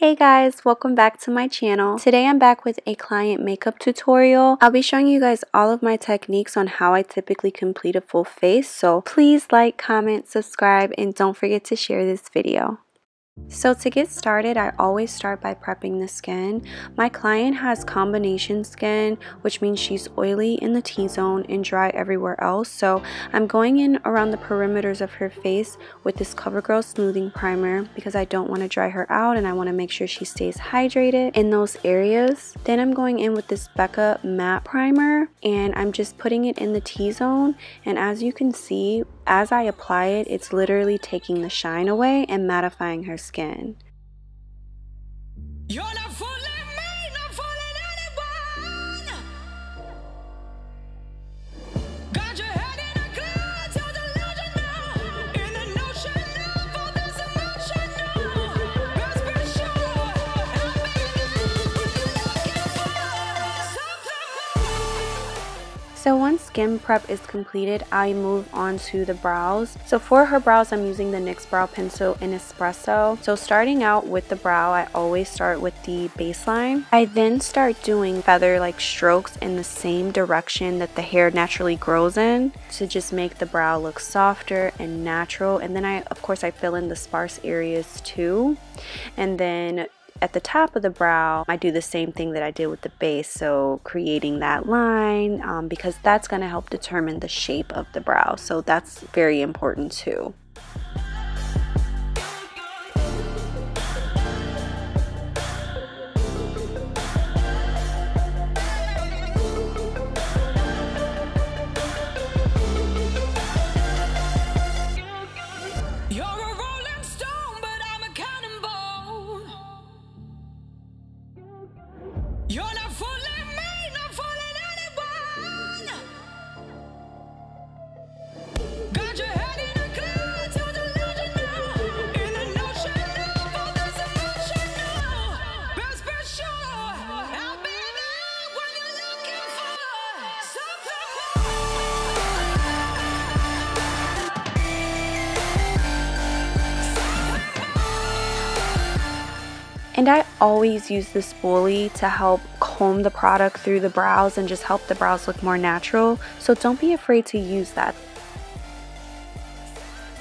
Hey guys, welcome back to my channel. Today I'm back with a client makeup tutorial. I'll be showing you guys all of my techniques on how I typically complete a full face. So please like, comment, subscribe, and don't forget to share this video. So to get started, I always start by prepping the skin. My client has combination skin, which means she's oily in the T-zone and dry everywhere else. So I'm going in around the perimeters of her face with this CoverGirl Smoothing Primer because I don't want to dry her out and I want to make sure she stays hydrated in those areas. Then I'm going in with this Becca Matte Primer and I'm just putting it in the T-zone. And as you can see, as I apply it, it's literally taking the shine away and mattifying her skin. So once skin prep is completed, I move on to the brows. So for her brows, I'm using the NYX Brow Pencil in Espresso. So starting out with the brow, I always start with the baseline. I then start doing feather-like strokes in the same direction that the hair naturally grows in to just make the brow look softer and natural. And then I, of course, I fill in the sparse areas too. And then at the top of the brow, I do the same thing that I did with the base, so creating that line um, because that's going to help determine the shape of the brow. So that's very important too. Always use this spoolie to help comb the product through the brows and just help the brows look more natural. So don't be afraid to use that.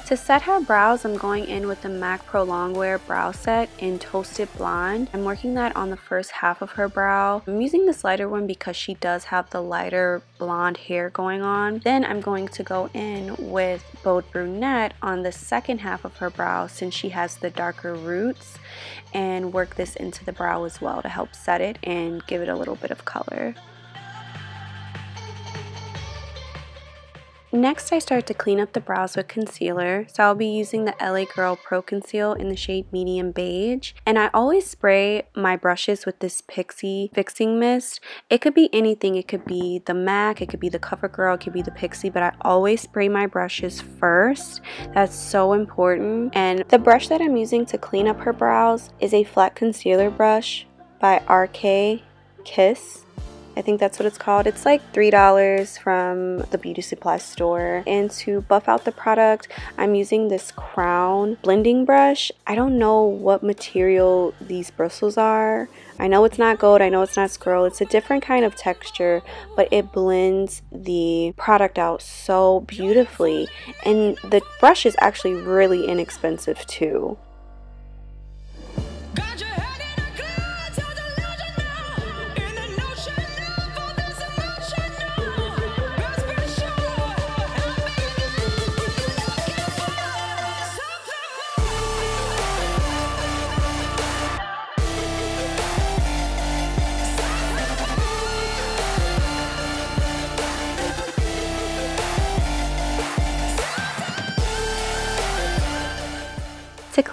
To set her brows, I'm going in with the MAC Pro Longwear Brow Set in Toasted Blonde. I'm working that on the first half of her brow. I'm using this lighter one because she does have the lighter blonde hair going on. Then I'm going to go in with Bold Brunette on the second half of her brow since she has the darker roots and work this into the brow as well to help set it and give it a little bit of color. Next, I start to clean up the brows with concealer. So I'll be using the LA Girl Pro Conceal in the shade Medium Beige. And I always spray my brushes with this Pixi Fixing Mist. It could be anything. It could be the MAC, it could be the CoverGirl, it could be the Pixi, but I always spray my brushes first. That's so important. And the brush that I'm using to clean up her brows is a flat concealer brush by RK Kiss. I think that's what it's called. It's like $3 from the beauty supply store. And to buff out the product, I'm using this Crown blending brush. I don't know what material these bristles are. I know it's not goat, I know it's not squirrel. It's a different kind of texture, but it blends the product out so beautifully. And the brush is actually really inexpensive too.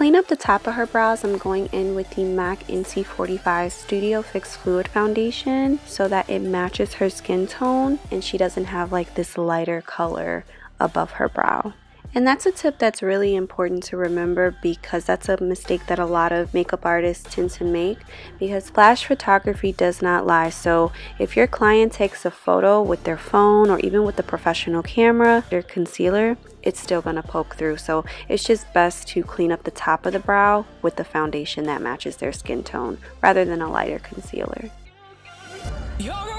Clean up the top of her brows, I'm going in with the MAC NC45 Studio Fix Fluid Foundation so that it matches her skin tone and she doesn't have like this lighter color above her brow. And that's a tip that's really important to remember because that's a mistake that a lot of makeup artists tend to make because flash photography does not lie. So if your client takes a photo with their phone or even with a professional camera, their concealer, it's still going to poke through. So it's just best to clean up the top of the brow with the foundation that matches their skin tone rather than a lighter concealer. The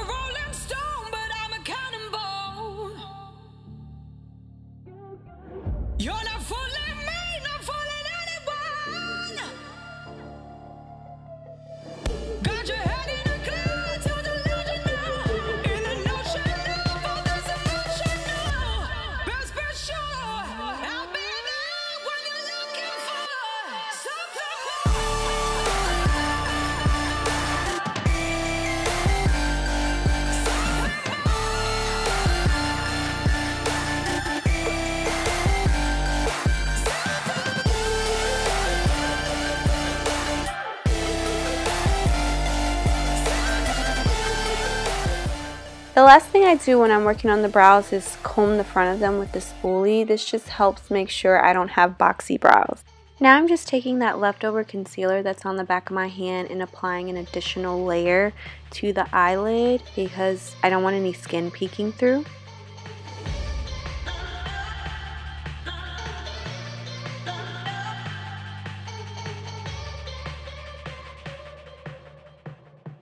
I do when I'm working on the brows is comb the front of them with the spoolie. This just helps make sure I don't have boxy brows. Now I'm just taking that leftover concealer that's on the back of my hand and applying an additional layer to the eyelid because I don't want any skin peeking through.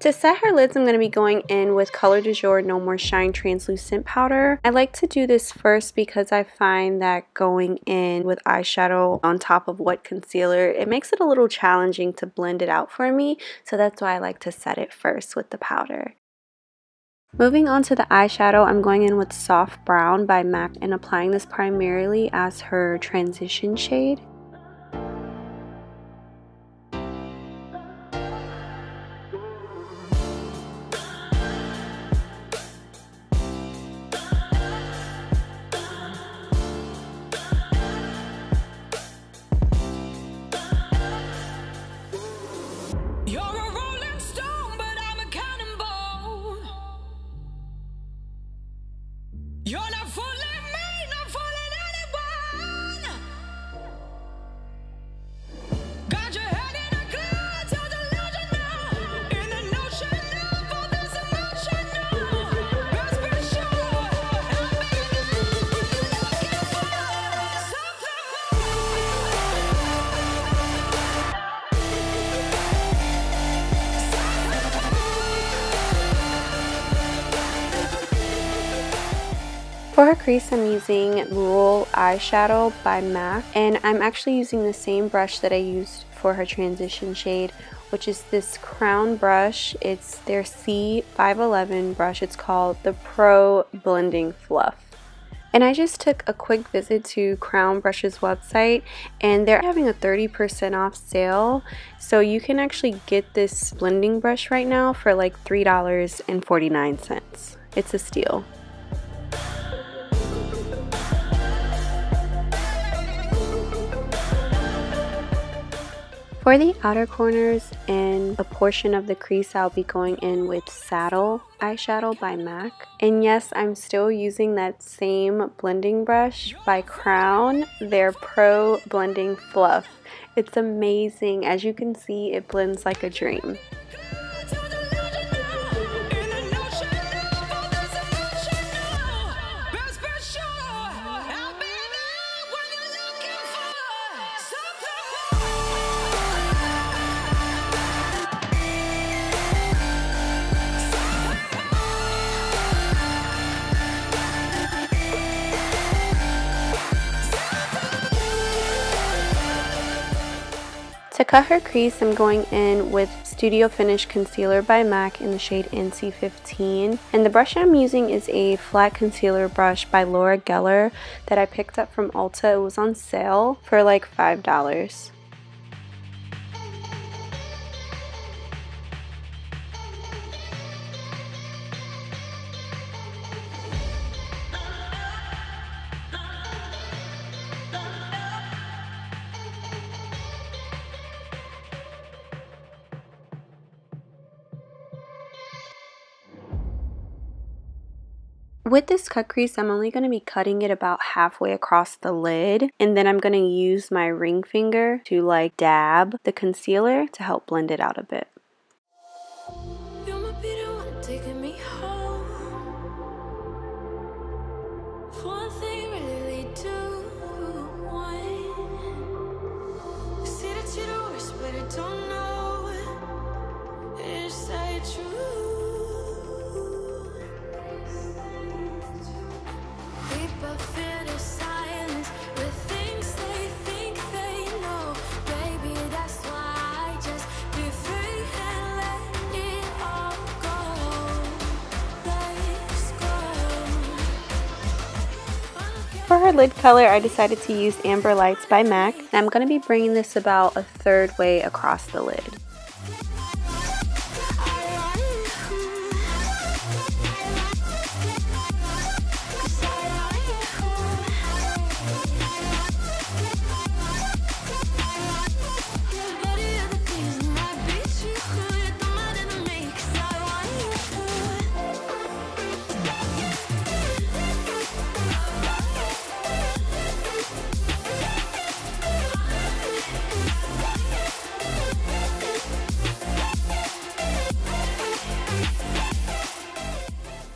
To set her lids, I'm going to be going in with Color Dujour No More Shine Translucent Powder. I like to do this first because I find that going in with eyeshadow on top of wet concealer, it makes it a little challenging to blend it out for me. So that's why I like to set it first with the powder. Moving on to the eyeshadow, I'm going in with Soft Brown by MAC and applying this primarily as her transition shade. For her crease, I'm using Rule Eyeshadow by MAC, and I'm actually using the same brush that I used for her transition shade, which is this crown brush. It's their C511 brush. It's called the Pro Blending Fluff. And I just took a quick visit to Crown Brush's website and they're having a 30% off sale. So you can actually get this blending brush right now for like $3.49. It's a steal. For the outer corners and a portion of the crease, I'll be going in with Saddle eyeshadow by MAC. And yes, I'm still using that same blending brush by Crown, their Pro Blending Fluff. It's amazing. As you can see, it blends like a dream. Cut her crease, I'm going in with Studio Finish Concealer by MAC in the shade NC15. And the brush I'm using is a flat concealer brush by Laura Geller that I picked up from Ulta. It was on sale for like $5. With this cut crease, I'm only going to be cutting it about halfway across the lid. And then I'm going to use my ring finger to like dab the concealer to help blend it out a bit. For her lid color, I decided to use Amber Lights by MAC. And I'm going to be bringing this about a third way across the lid.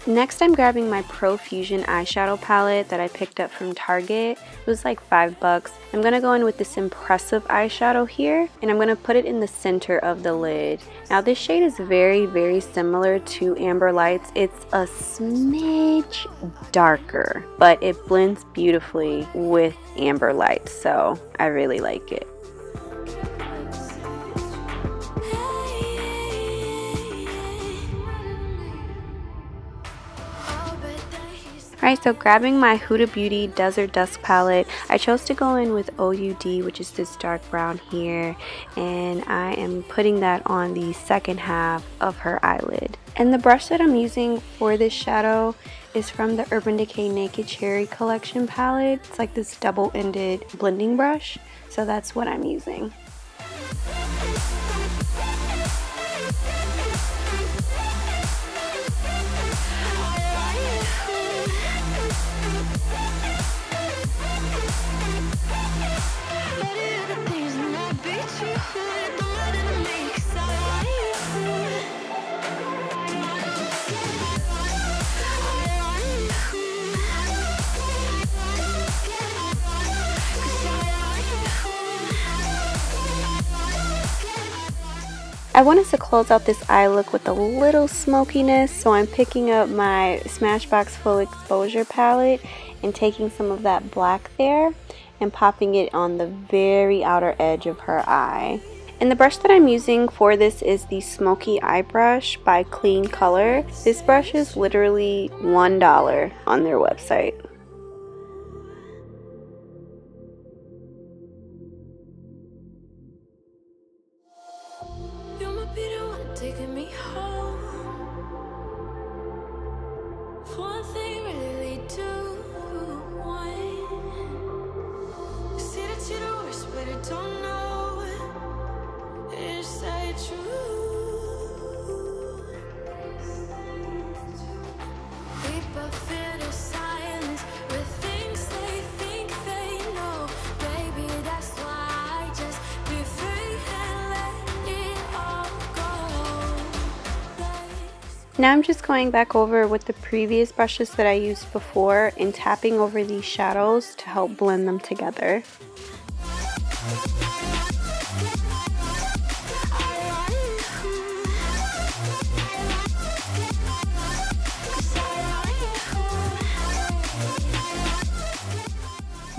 Next I'm grabbing my Profusion eyeshadow palette that I picked up from Target. It was like 5 bucks. I'm going to go in with this impressive eyeshadow here and I'm going to put it in the center of the lid. Now this shade is very very similar to Amber Lights. It's a smidge darker but it blends beautifully with Amber Lights so I really like it. Alright, so grabbing my Huda Beauty Desert Dusk palette, I chose to go in with OUD, which is this dark brown here, and I am putting that on the second half of her eyelid. And the brush that I'm using for this shadow is from the Urban Decay Naked Cherry collection palette. It's like this double-ended blending brush, so that's what I'm using. I wanted to close out this eye look with a little smokiness, so I'm picking up my Smashbox Full Exposure palette and taking some of that black there and popping it on the very outer edge of her eye. And the brush that I'm using for this is the Smoky Eye Brush by Clean Color. This brush is literally $1 on their website. Now I'm just going back over with the previous brushes that I used before and tapping over these shadows to help blend them together.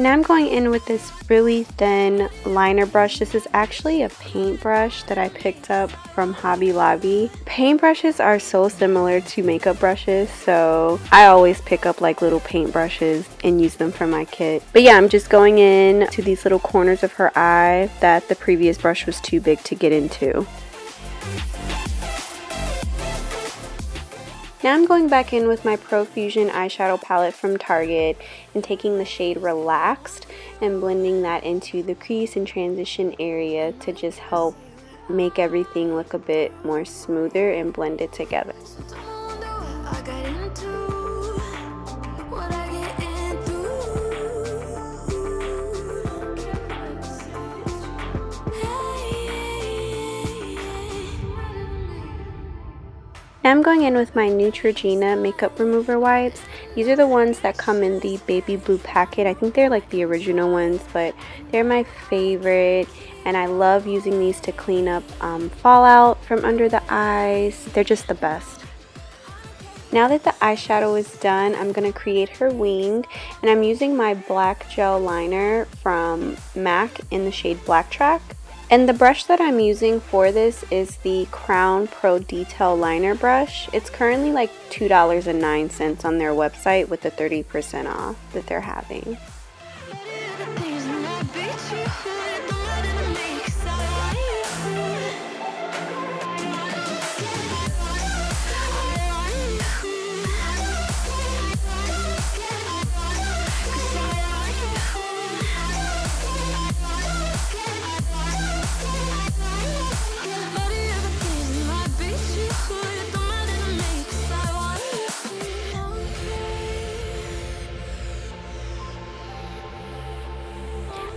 Now I'm going in with this really thin liner brush. This is actually a paintbrush that I picked up from Hobby Lobby. Paintbrushes are so similar to makeup brushes, so I always pick up like little paintbrushes and use them for my kit. But yeah, I'm just going in to these little corners of her eye that the previous brush was too big to get into. Now I'm going back in with my Profusion eyeshadow palette from Target and taking the shade Relaxed and blending that into the crease and transition area to just help make everything look a bit more smoother and blend it together. Now I'm going in with my Neutrogena makeup remover wipes. These are the ones that come in the baby blue packet. I think they're like the original ones, but they're my favorite. And I love using these to clean up um, fallout from under the eyes. They're just the best. Now that the eyeshadow is done, I'm going to create her wing. And I'm using my black gel liner from MAC in the shade Black Track. And the brush that I'm using for this is the Crown Pro Detail Liner Brush. It's currently like $2.09 on their website with the 30% off that they're having.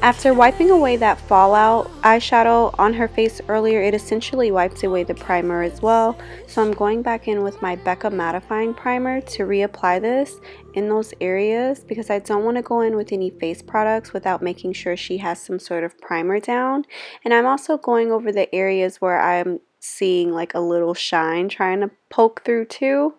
After wiping away that fallout eyeshadow on her face earlier, it essentially wipes away the primer as well. So I'm going back in with my Becca mattifying primer to reapply this in those areas because I don't want to go in with any face products without making sure she has some sort of primer down. And I'm also going over the areas where I'm seeing like a little shine trying to poke through too.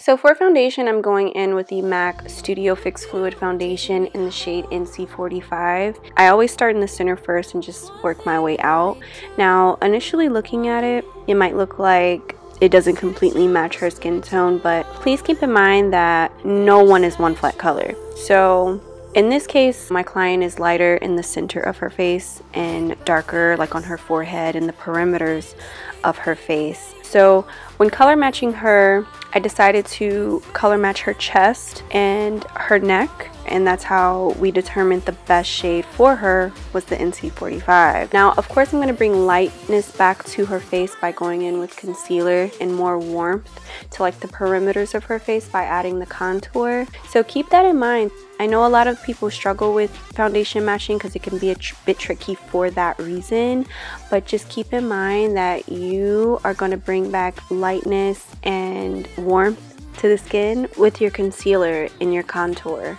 So for foundation, I'm going in with the MAC Studio Fix Fluid Foundation in the shade NC45. I always start in the center first and just work my way out. Now, initially looking at it, it might look like it doesn't completely match her skin tone, but please keep in mind that no one is one flat color. So in this case, my client is lighter in the center of her face and darker like on her forehead and the perimeters of her face. So when color matching her, I decided to color match her chest and her neck and that's how we determined the best shade for her was the NC45. Now of course I'm going to bring lightness back to her face by going in with concealer and more warmth to like the perimeters of her face by adding the contour. So keep that in mind. I know a lot of people struggle with foundation matching because it can be a tr bit tricky for that reason, but just keep in mind that you are going to bring back lightness and warmth to the skin with your concealer in your contour.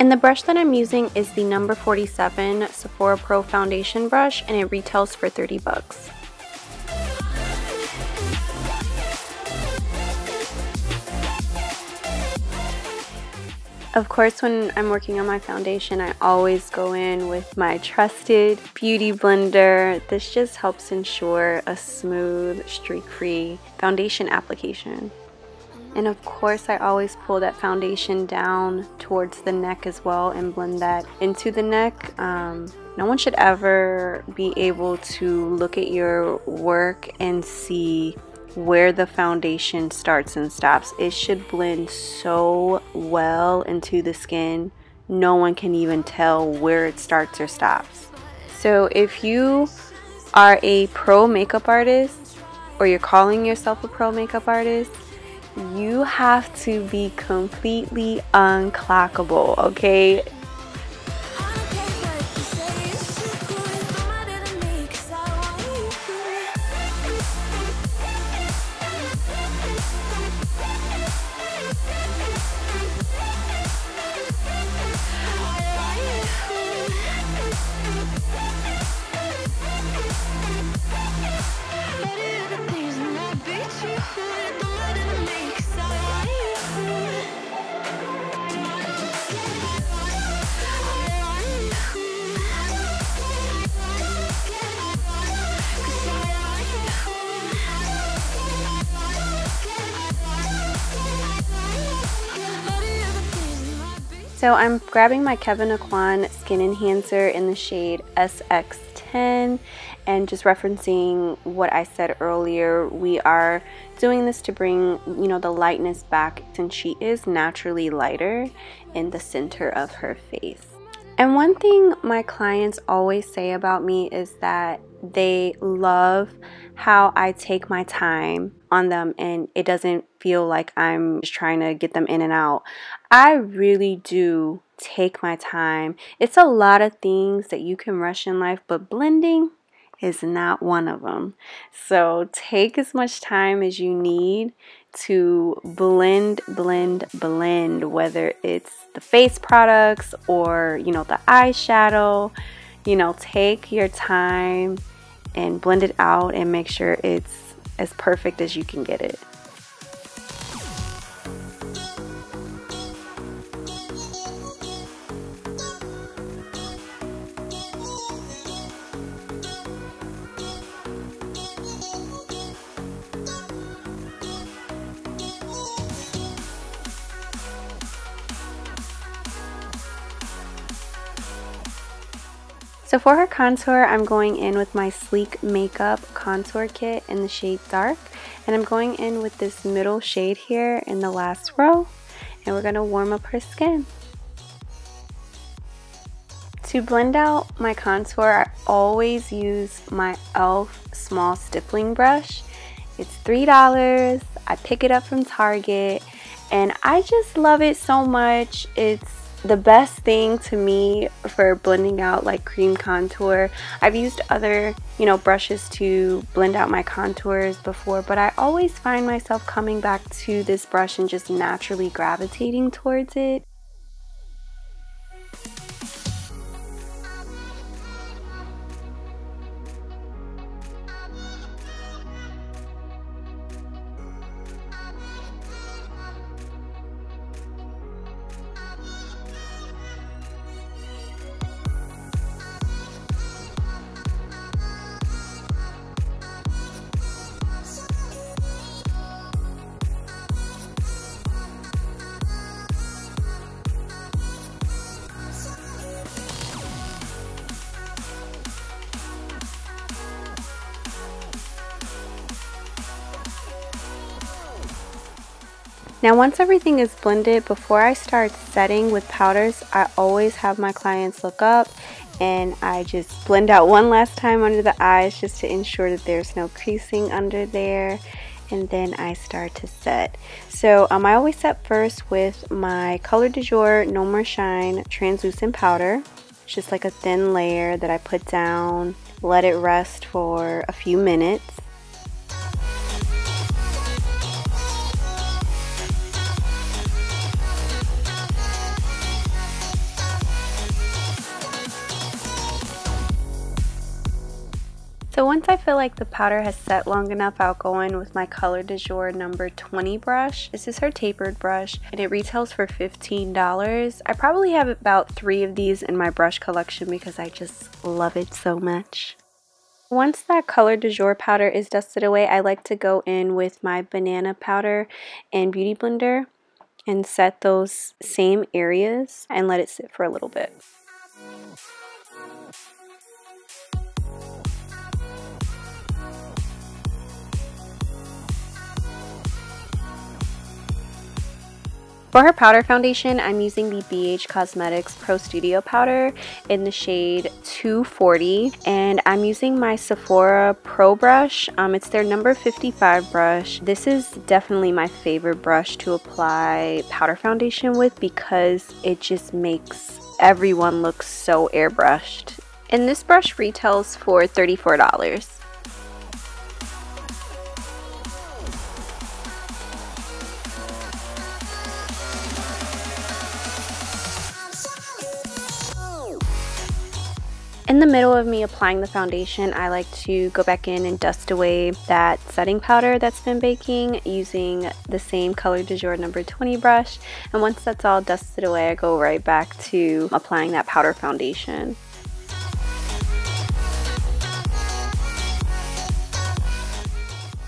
And the brush that I'm using is the number 47 Sephora Pro foundation brush and it retails for 30 bucks. Of course, when I'm working on my foundation, I always go in with my trusted Beauty Blender. This just helps ensure a smooth, streak-free foundation application. And of course, I always pull that foundation down towards the neck as well and blend that into the neck. Um, no one should ever be able to look at your work and see where the foundation starts and stops. It should blend so well into the skin. No one can even tell where it starts or stops. So if you are a pro makeup artist or you're calling yourself a pro makeup artist, you have to be completely unclockable, okay? So I'm grabbing my Kevyn Aucoin Skin Enhancer in the shade SX10 and just referencing what I said earlier, we are doing this to bring, you know, the lightness back since she is naturally lighter in the center of her face. And one thing my clients always say about me is that they love how I take my time on them and it doesn't feel like I'm just trying to get them in and out. I really do take my time. It's a lot of things that you can rush in life, but blending is not one of them. So take as much time as you need to blend, blend, blend, whether it's the face products or, you know, the eyeshadow. You know, take your time and blend it out and make sure it's as perfect as you can get it. For her contour, I'm going in with my Sleek Makeup Contour Kit in the shade Dark. And I'm going in with this middle shade here in the last row. And we're going to warm up her skin. To blend out my contour, I always use my e.l.f. small stippling brush. It's $3. I pick it up from Target. And I just love it so much. It's the best thing to me for blending out like cream contour I've used other you know brushes to blend out my contours before but I always find myself coming back to this brush and just naturally gravitating towards it Now once everything is blended, before I start setting with powders, I always have my clients look up and I just blend out one last time under the eyes just to ensure that there's no creasing under there and then I start to set. So um, I always set first with my Color Dujour No More Shine translucent powder. It's just like a thin layer that I put down, let it rest for a few minutes. So once I feel like the powder has set long enough, I'll go in with my Color Dujour number 20 brush. This is her tapered brush and it retails for $15. I probably have about three of these in my brush collection because I just love it so much. Once that Color Dujour powder is dusted away, I like to go in with my banana powder and beauty blender and set those same areas and let it sit for a little bit. For her powder foundation, I'm using the BH Cosmetics Pro Studio powder in the shade 240. And I'm using my Sephora Pro brush. Um, it's their number 55 brush. This is definitely my favorite brush to apply powder foundation with because it just makes everyone look so airbrushed. And this brush retails for $34. In the middle of me applying the foundation, I like to go back in and dust away that setting powder that's been baking using the same Color Dujour number 20 brush. And once that's all dusted away, I go right back to applying that powder foundation.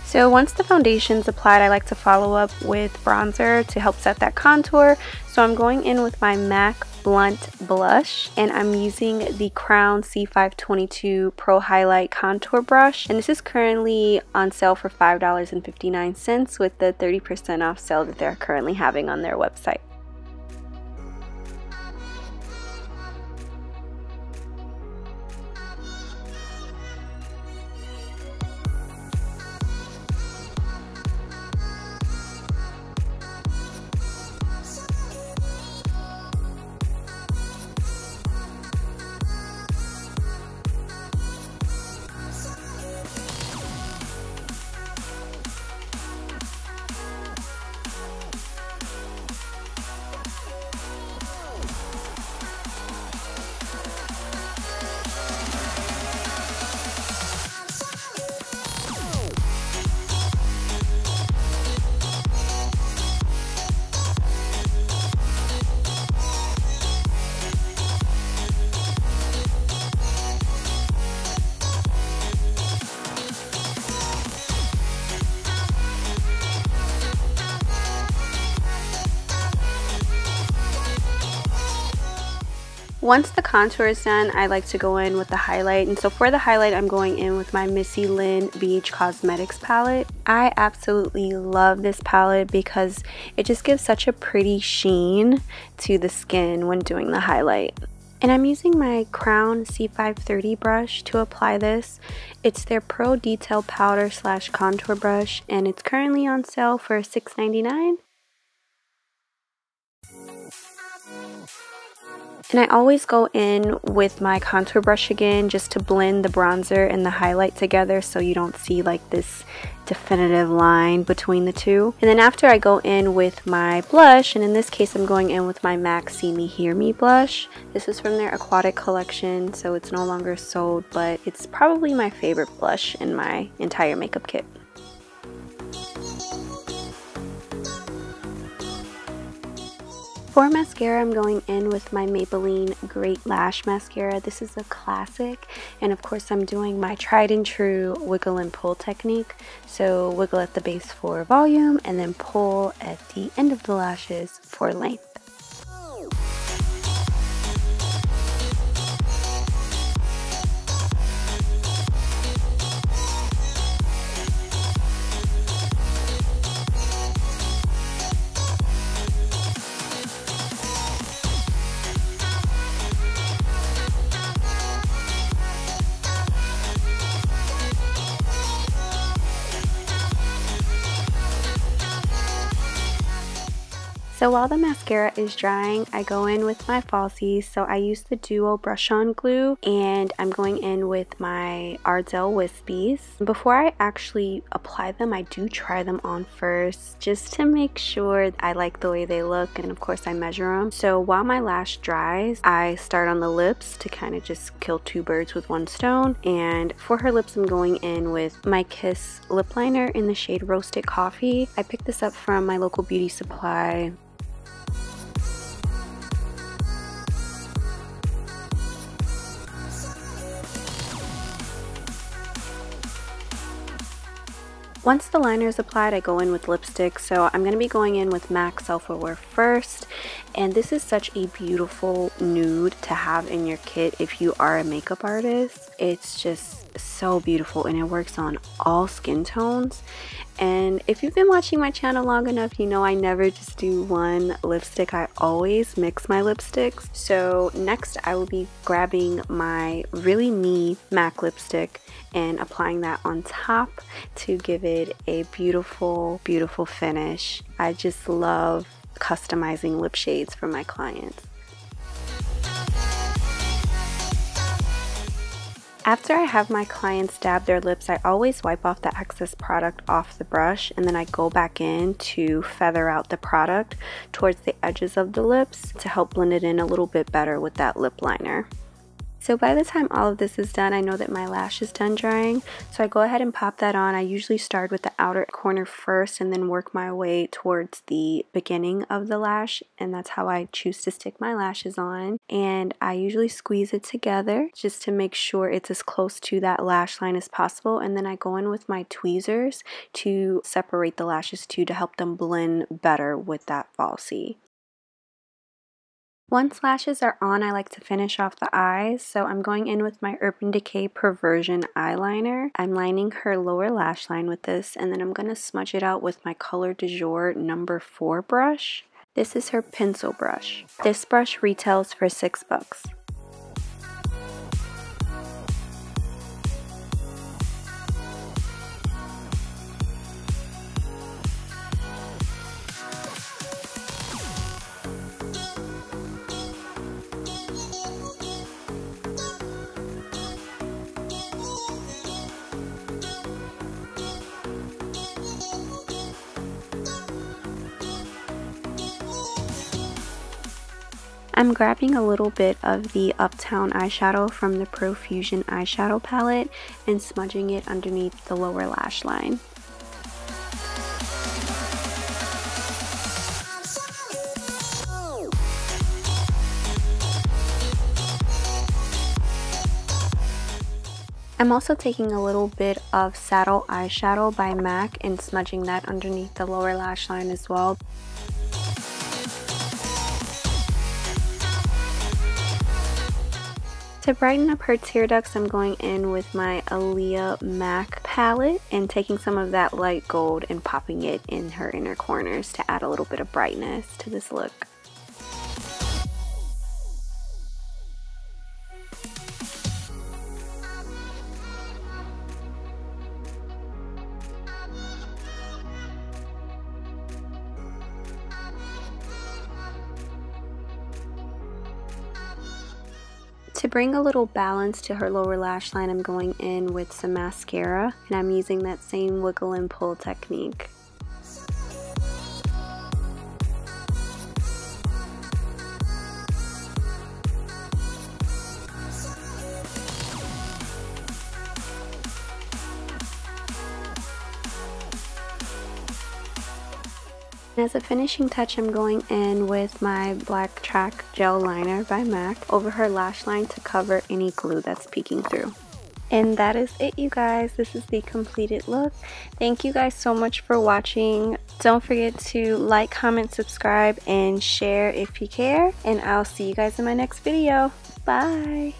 So once the foundation's applied, I like to follow up with bronzer to help set that contour. So I'm going in with my MAC Blunt Blush and I'm using the Crown C522 Pro Highlight Contour Brush. And this is currently on sale for $5.59 with the 30% off sale that they're currently having on their website. Once the contour is done, I like to go in with the highlight. And so for the highlight, I'm going in with my Missy Lynn BH Cosmetics palette. I absolutely love this palette because it just gives such a pretty sheen to the skin when doing the highlight. And I'm using my Crown C530 brush to apply this. It's their Pro Detail Powder slash Contour Brush and it's currently on sale for $6.99. And I always go in with my contour brush again just to blend the bronzer and the highlight together so you don't see like this definitive line between the two. And then after I go in with my blush, and in this case I'm going in with my MAC See Me Hear Me blush. This is from their Aquatic collection, so it's no longer sold, but it's probably my favorite blush in my entire makeup kit. For mascara, I'm going in with my Maybelline Great Lash Mascara. This is a classic, and of course I'm doing my tried and true wiggle and pull technique. So wiggle at the base for volume, and then pull at the end of the lashes for length. So while the mascara is drying, I go in with my falsies. So I use the Duo Brush On Glue and I'm going in with my Ardell Wispies. Before I actually apply them, I do try them on first just to make sure I like the way they look and of course I measure them. So while my lash dries, I start on the lips to kind of just kill two birds with one stone. And for her lips, I'm going in with my Kiss lip liner in the shade Roasted Coffee. I picked this up from my local beauty supply Once the liner is applied, I go in with lipstick. So I'm going to be going in with MAC Self Aware first. And this is such a beautiful nude to have in your kit if you are a makeup artist. It's just so beautiful and it works on all skin tones. And if you've been watching my channel long enough, you know I never just do one lipstick. I always mix my lipsticks. So next I will be grabbing my Really Me MAC lipstick and applying that on top to give it a beautiful, beautiful finish. I just love customizing lip shades for my clients. After I have my clients dab their lips, I always wipe off the excess product off the brush and then I go back in to feather out the product towards the edges of the lips to help blend it in a little bit better with that lip liner. So by the time all of this is done, I know that my lash is done drying. So I go ahead and pop that on. I usually start with the outer corner first and then work my way towards the beginning of the lash. And that's how I choose to stick my lashes on. And I usually squeeze it together just to make sure it's as close to that lash line as possible. And then I go in with my tweezers to separate the lashes too to help them blend better with that falsie. Once lashes are on, I like to finish off the eyes. So I'm going in with my Urban Decay Perversion eyeliner. I'm lining her lower lash line with this and then I'm going to smudge it out with my Color Dujour number 4 brush. This is her pencil brush. This brush retails for 6 bucks. I'm grabbing a little bit of the Uptown eyeshadow from the Profusion eyeshadow palette and smudging it underneath the lower lash line. I'm also taking a little bit of Saddle Eyeshadow by MAC and smudging that underneath the lower lash line as well. To brighten up her tear ducts, I'm going in with my Aaliyah MAC palette and taking some of that light gold and popping it in her inner corners to add a little bit of brightness to this look. To bring a little balance to her lower lash line, I'm going in with some mascara and I'm using that same wiggle and pull technique. As a finishing touch, I'm going in with my Black Track Gel Liner by MAC over her lash line to cover any glue that's peeking through. And that is it, you guys. This is the completed look. Thank you guys so much for watching. Don't forget to like, comment, subscribe, and share if you care. And I'll see you guys in my next video. Bye!